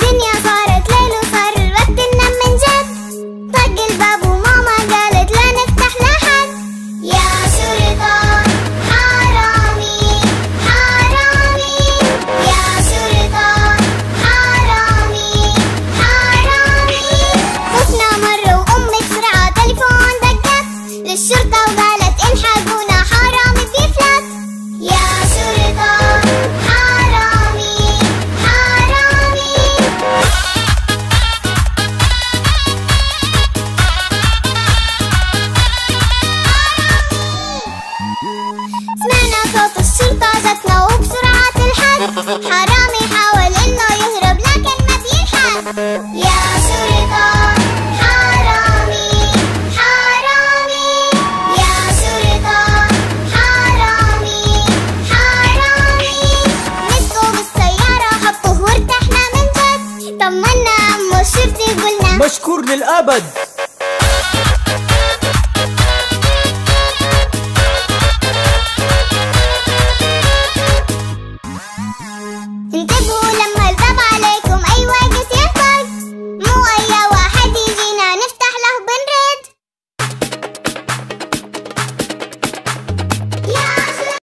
Dünya var. صوت الشرطة جتنا وبسرعة الحد. حرامي حاول إنه يهرب لكن ما بيلحق يا شرطة حرامي حرامي. يا شرطة حرامي حرامي. مسكوا بالسيارة وارتحنا من عمو الشرطي قلنا مشكور للأبد.